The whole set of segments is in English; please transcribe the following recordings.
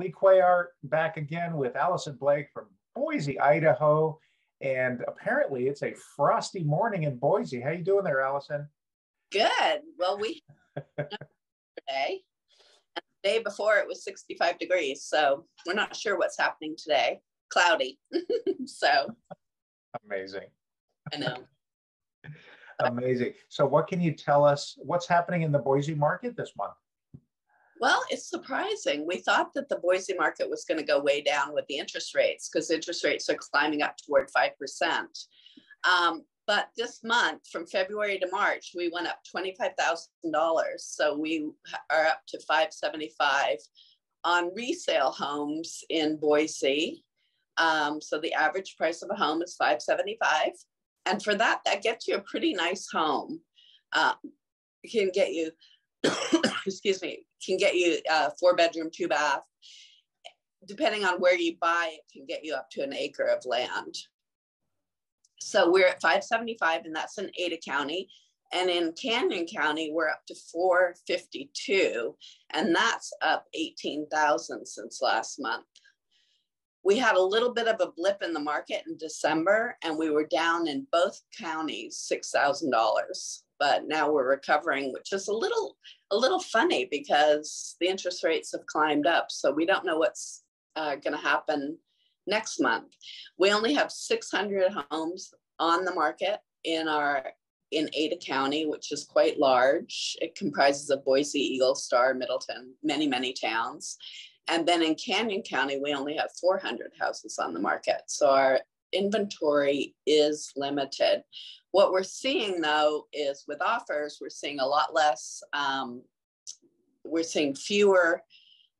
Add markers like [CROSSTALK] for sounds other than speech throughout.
Lee Cuellar back again with Alison Blake from Boise, Idaho. And apparently it's a frosty morning in Boise. How you doing there, Alison? Good. Well, we [LAUGHS] today. And the day before it was 65 degrees. So we're not sure what's happening today. Cloudy. [LAUGHS] so amazing. I know. [LAUGHS] amazing. So what can you tell us? What's happening in the Boise market this month? Well, it's surprising. We thought that the Boise market was going to go way down with the interest rates because interest rates are climbing up toward 5%. Um, but this month, from February to March, we went up $25,000. So we are up to 575 on resale homes in Boise. Um, so the average price of a home is 575. And for that, that gets you a pretty nice home. It can get you [COUGHS] excuse me, can get you a four bedroom, two bath. Depending on where you buy, it can get you up to an acre of land. So we're at 575, and that's in Ada County. And in Canyon County, we're up to 452, and that's up 18,000 since last month. We had a little bit of a blip in the market in December, and we were down in both counties $6,000 but now we're recovering, which is a little a little funny because the interest rates have climbed up. So we don't know what's uh, going to happen next month. We only have 600 homes on the market in our in Ada County, which is quite large. It comprises of Boise, Eagle, Star, Middleton, many, many towns. And then in Canyon County, we only have 400 houses on the market. So our inventory is limited. What we're seeing though is with offers, we're seeing a lot less, um, we're seeing fewer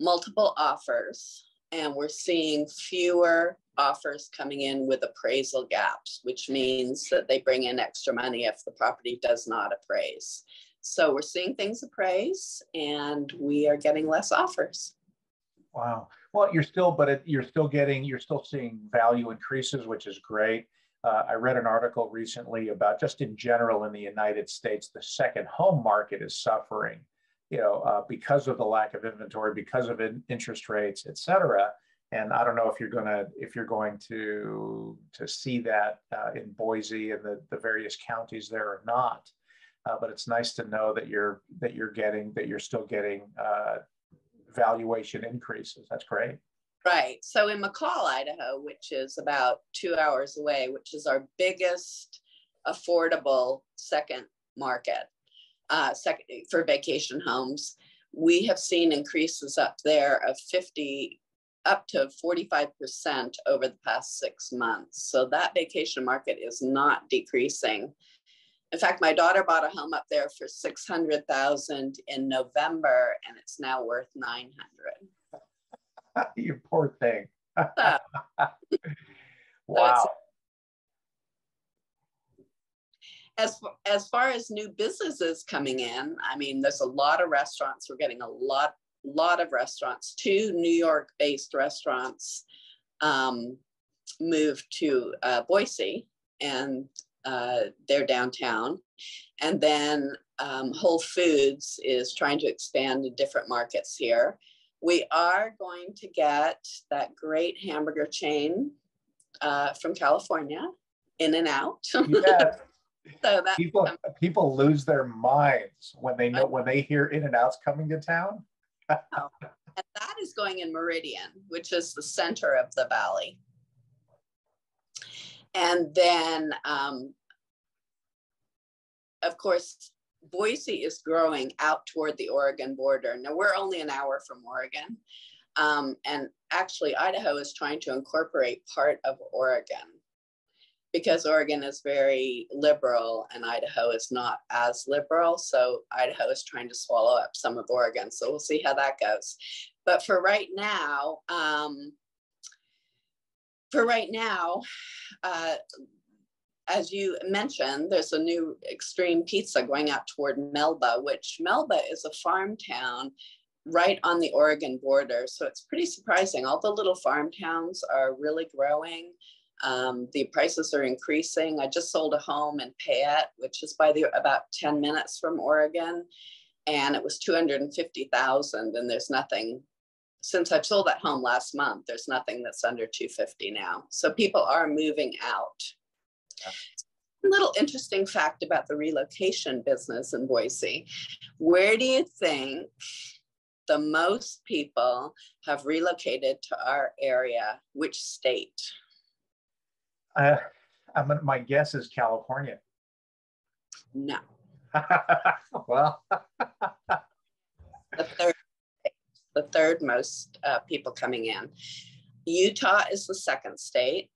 multiple offers and we're seeing fewer offers coming in with appraisal gaps, which means that they bring in extra money if the property does not appraise. So we're seeing things appraise and we are getting less offers. Wow. Well, you're still, but it, you're still getting, you're still seeing value increases, which is great. Uh, I read an article recently about just in general in the United States, the second home market is suffering, you know, uh, because of the lack of inventory, because of in interest rates, et cetera. And I don't know if you're gonna if you're going to to see that uh, in Boise and the, the various counties there or not. Uh, but it's nice to know that you're that you're getting that you're still getting uh, valuation increases. That's great. Right. So in McCall, Idaho, which is about two hours away, which is our biggest affordable second market uh, second, for vacation homes, we have seen increases up there of 50 up to 45% over the past six months. So that vacation market is not decreasing. In fact, my daughter bought a home up there for 600,000 in November and it's now worth 900. [LAUGHS] you poor thing. [LAUGHS] wow. as as far as new businesses coming in, I mean, there's a lot of restaurants. We're getting a lot lot of restaurants. Two New York based restaurants um, moved to uh, Boise, and uh, they're downtown. And then um, Whole Foods is trying to expand to different markets here. We are going to get that great hamburger chain uh, from California, In-N-Out. Yes. [LAUGHS] so that people people lose their minds when they know when they hear In-N-Out's coming to town. [LAUGHS] oh, and that is going in Meridian, which is the center of the valley. And then, um, of course, Boise is growing out toward the Oregon border. Now we're only an hour from Oregon. Um, and actually Idaho is trying to incorporate part of Oregon because Oregon is very liberal and Idaho is not as liberal. So Idaho is trying to swallow up some of Oregon. So we'll see how that goes. But for right now, um, for right now, uh, as you mentioned, there's a new extreme pizza going out toward Melba, which Melba is a farm town right on the Oregon border. So it's pretty surprising. All the little farm towns are really growing. Um, the prices are increasing. I just sold a home in Payette, which is by the about 10 minutes from Oregon, and it was 250,000 and there's nothing since I've sold that home last month, there's nothing that's under 250 now. So people are moving out. Yeah. Little interesting fact about the relocation business in Boise. Where do you think the most people have relocated to our area? Which state? Uh, I'm, my guess is California. [LAUGHS] No. well, [LAUGHS] the third, the third most uh, people coming in. Utah is the second state,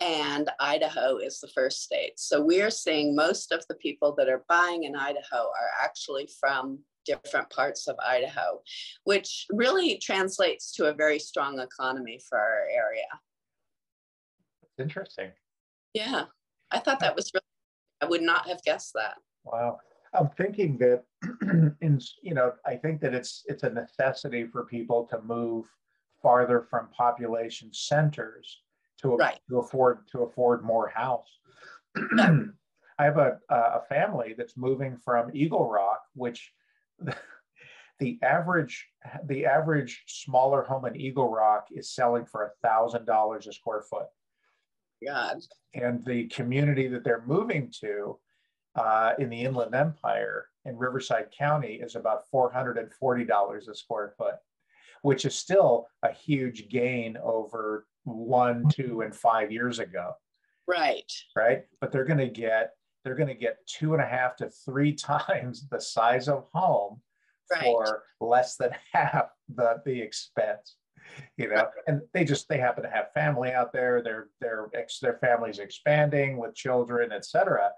and Idaho is the first state. So we are seeing most of the people that are buying in Idaho are actually from different parts of Idaho, which really translates to a very strong economy for our area. Interesting. Yeah, I thought that was really, I would not have guessed that. Wow. I'm thinking that, [CLEARS THROAT] in, you know, I think that it's it's a necessity for people to move farther from population centers to, right. to afford to afford more house. [CLEARS THROAT] I have a, a family that's moving from Eagle Rock, which the, [LAUGHS] the average the average smaller home in Eagle Rock is selling for a thousand dollars a square foot. God. And the community that they're moving to uh, in the Inland Empire in Riverside County is about $440 a square foot, which is still a huge gain over one, two, and five years ago. Right. Right. But they're going to get they're going to get two and a half to three [LAUGHS] times the size of home right. for less than [LAUGHS] half the the expense you know and they just they happen to have family out there their their ex their families expanding with children etc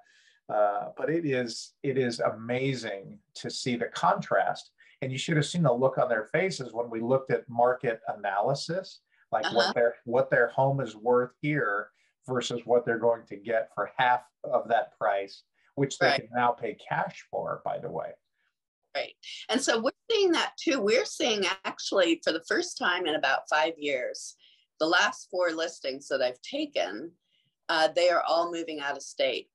uh, but it is it is amazing to see the contrast. And you should have seen the look on their faces when we looked at market analysis like uh-huh. what their what their home is worth here versus what they're going to get for half of that price which they right. can now pay cash for by the way. Right. And so we're seeing that too. We're seeing actually for the first time in about five years the last four listings that i've taken uh, they are all moving out of state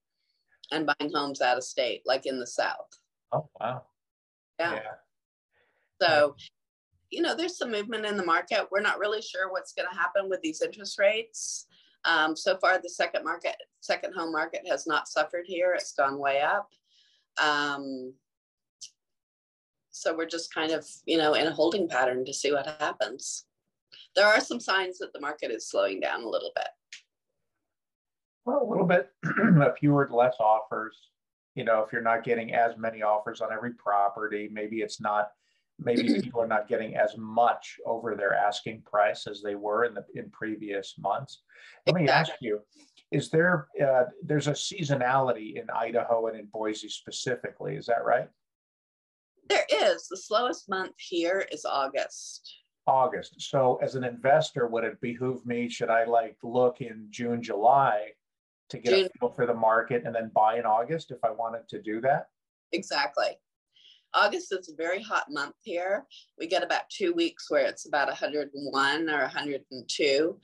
and buying homes out of state, like in the South. Oh, wow. Yeah. yeah. So, you know, there's some movement in the market. We're not really sure what's going to happen with these interest rates. Um, so far, the second market, second home market has not suffered here. It's gone way up. Um, so we're just kind of, you know, in a holding pattern to see what happens. There are some signs that the market is slowing down a little bit. Well, a little bit, [CLEARS THROAT] a fewer, less offers. You know, if you're not getting as many offers on every property, maybe it's not, maybe [CLEARS THROAT] people are not getting as much over their asking price as they were in the in previous months. Let me ask you: Is there uh, there's a seasonality in Idaho and in Boise specifically? Is that right? There is. The slowest month here is August. August. So, as an investor, would it behoove me? Should I like look in June, July to get June. a feel for the market and then buy in August if I wanted to do that? Exactly. August is a very hot month here. We get about two weeks where it's about 101 or 102,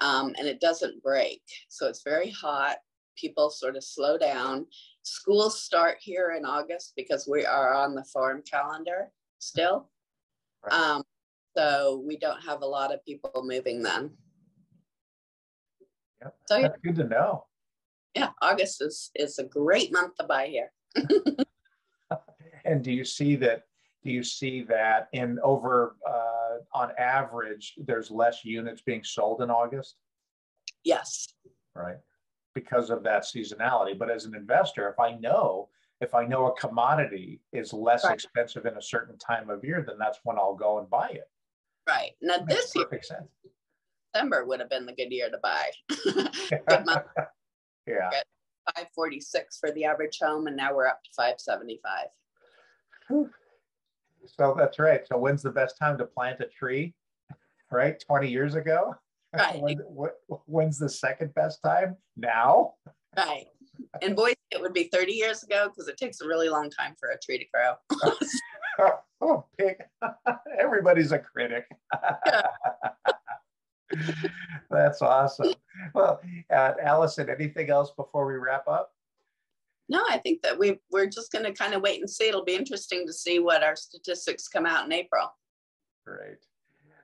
um, and it doesn't break. So it's very hot. People sort of slow down. Schools start here in August because we are on the farm calendar still. Right. Um, so we don't have a lot of people moving then. Yep. So, That's good to know yeah, August is is a great month to buy here. [LAUGHS] and do you see that? Do you see that in over uh, on average, there's less units being sold in August? Yes. Right, because of that seasonality. But as an investor, if I know if I know a commodity is less right. expensive in a certain time of year, then that's when I'll go and buy it. Right. Now this year, sense. December would have been the good year to buy. [LAUGHS] good month. [LAUGHS] Yeah. 546 for the average home, and now we're up to 575. So that's right. So when's the best time to plant a tree? Right, 20 years ago. Right. when, when's the second best time? Now. Right. In Boise, it would be 30 years ago because it takes a really long time for a tree to grow. [LAUGHS] oh, pig. [LAUGHS] Everybody's a critic. [LAUGHS] [LAUGHS] That's awesome. Well, uh, Alison, anything else before we wrap up? No, I think that we we're just going to kind of wait and see. It'll be interesting to see what our statistics come out in April. Great.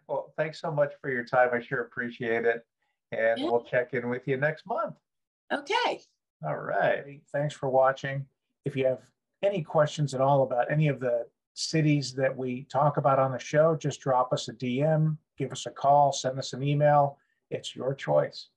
Well, thanks so much for your time. I sure appreciate it. And Yeah. we'll check in with you next month. Okay. All right. Thanks for watching. If you have any questions at all about any of the cities that we talk about on the show, just drop us a DM, give us a call, send us an email. It's your choice.